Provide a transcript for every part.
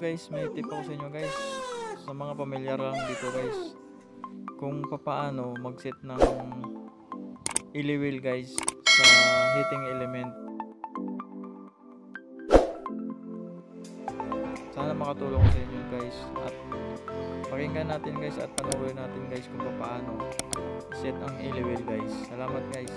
guys, may tip ako sa inyo guys. Sa mga pamilyar lang dito guys. Kung papaano mag-set ng iliwil guys sa heating element. Sana makatulong sa inyo guys at pakinggan natin guys at panoorin natin guys kung paano set ang iliwil guys. Salamat guys.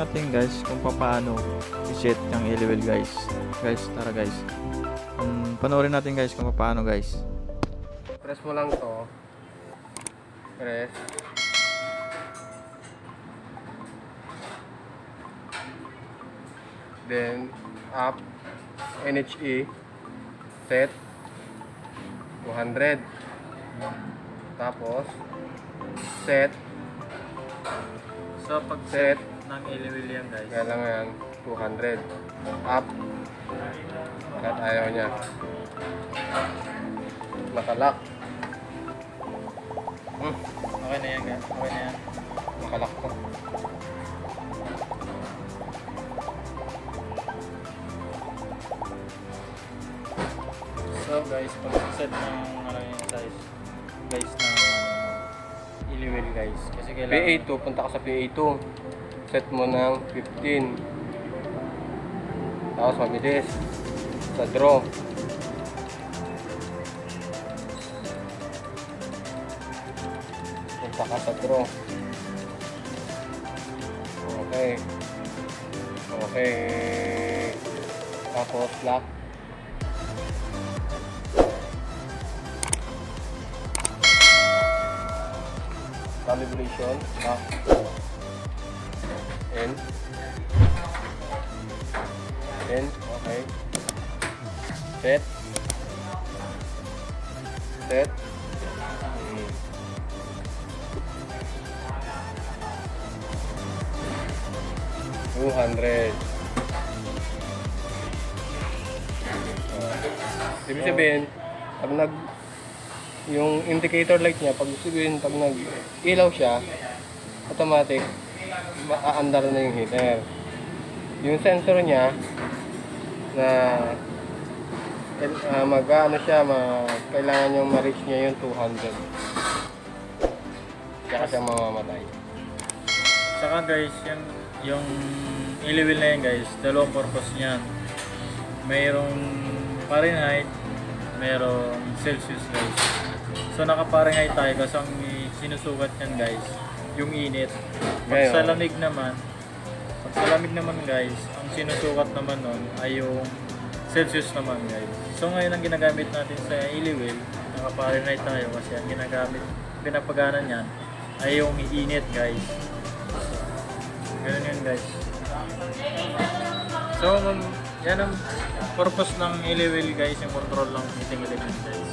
Natin guys kung paano i-set ang iliwil guys. Guys, tara guys. Um, panoorin natin guys kung paano guys. Press mo lang to. Press. Then, up. NHE. Set. 200. Tapos, set. So pag Set. Ng iliwil yan guys. Kaya lang yan. 200. Up. At ayaw niya. Nakalak. Hmm, Okay na yan guys. Okay na yan. nakalak ko. So guys, pag set ng ano yung size guys ano, iliwil guys. Kasi kailangan PA2, punta ka sa PA2. Set mo ng 15. Tapos mabilis. Sa draw. Punta ka sa draw. Okay. Okay. Tapos lock. calibration lock in in okay set set. Two hundred. Ibig sabihin, pag nag yung indicator light niya, pag sabihin, pag nag ilaw siya, automatic, maaandar na yung heater. Yung sensor niya, na uh, mag ano siya, ma, kailangan yung ma-reach niya yung 200. Kaya siya mamamatay. Saka guys, yung, yung iliwil na yan guys, dalawang purpose niyan. Mayroong Fahrenheit, mayroong Celsius guys. So naka-Fahrenheit tayo kasi ang sinusukat niyan guys, yung init. Pag Ngayon. sa lamig naman, pag sa lamig naman guys, ang sinusukat naman nun ay yung Celsius naman guys. So ngayon ang ginagamit natin sa iliwil, naka-Fahrenheit tayo kasi ang ginagamit, pinapagana niyan ay yung init guys. Ganun yun guys. So, yan ang purpose ng iliwil guys, yung control ng heating element guys.